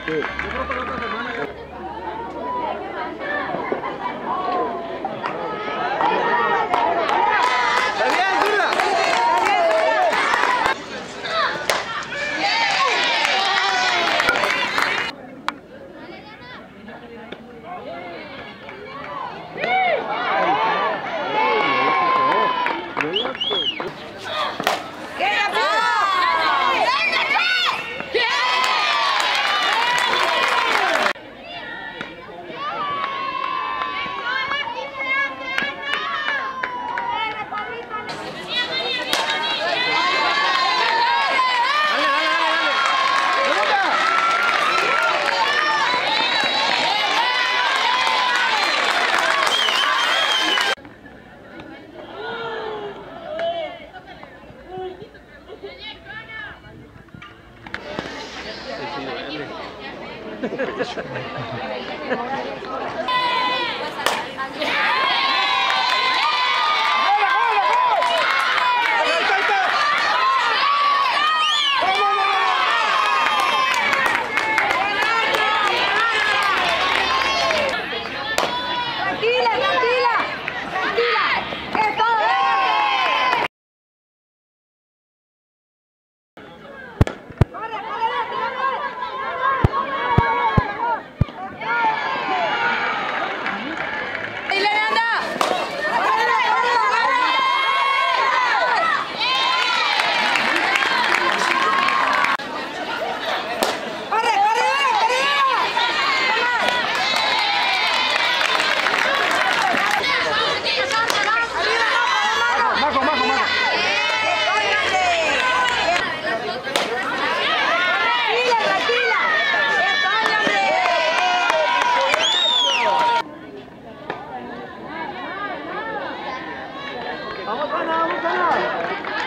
って。Corre. No,